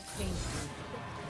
Painful.